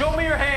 Show me your hand.